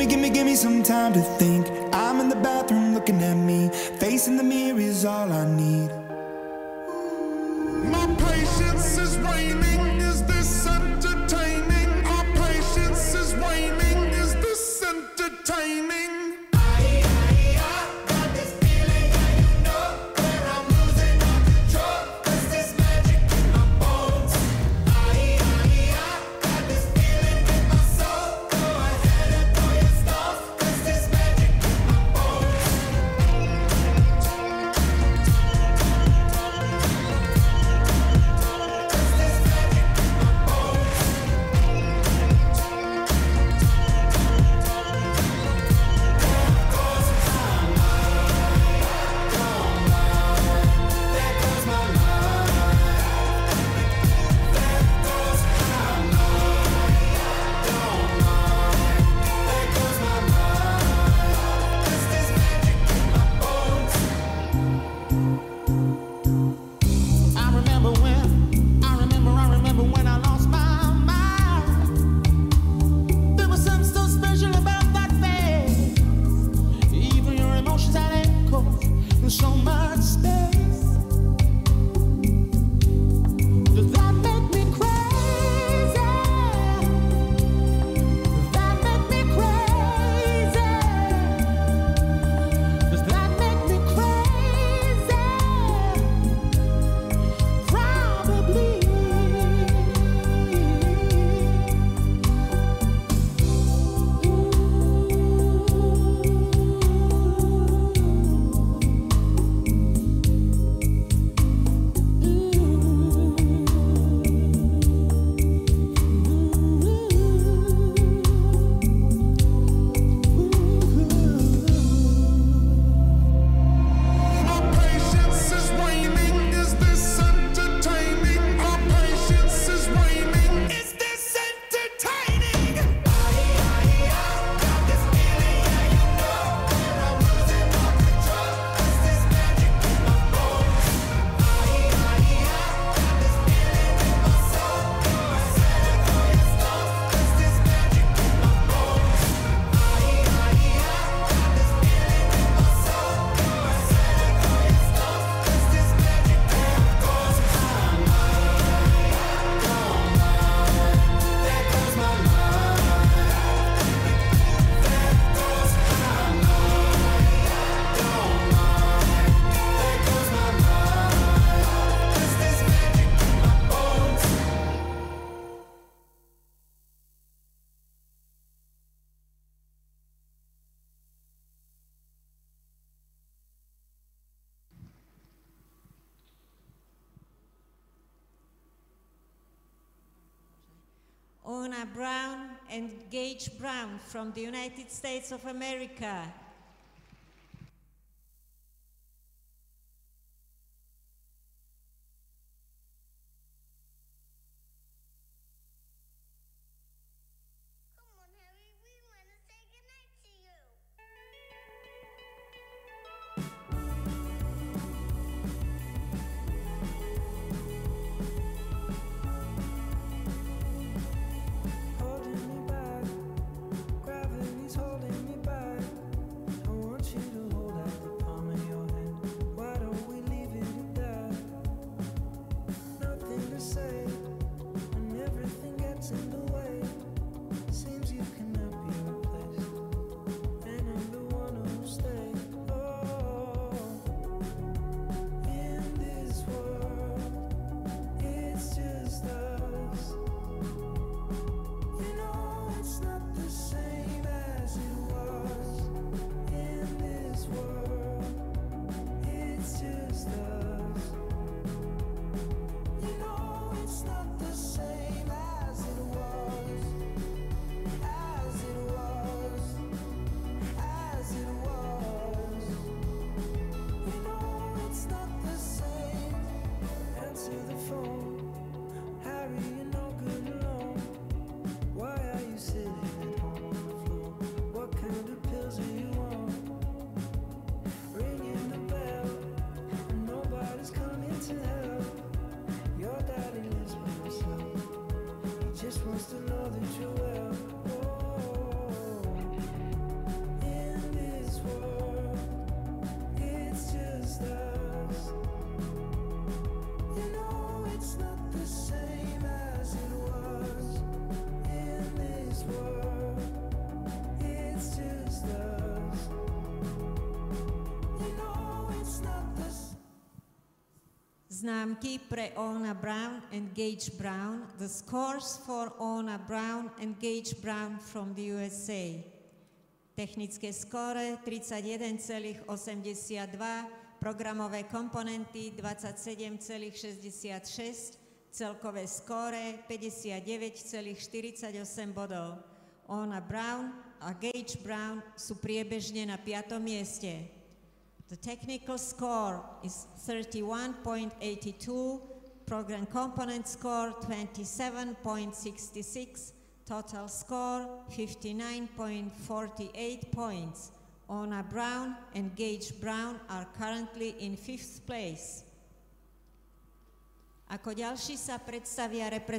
Gimme, gimme, gimme some time to think. I'm in the bathroom looking at me. Facing the mirror is all I need. so much space. Oona Brown and Gage Brown from the United States of America. Známky pre Ona Brown and Gage Brown. The scores for Ona Brown and Gage Brown from the USA. Technické skóre 31,82, programové komponenty 27,66, celkové skóre 59,48 bodov. Ona Brown a Gage Brown sú priebežne na 5. mieste. The technical score is 31.82, program component score 27.66, total score 59.48 points. Oona Brown and Gage Brown are currently in fifth place. Ako ďalší sa predstavia reprezentanti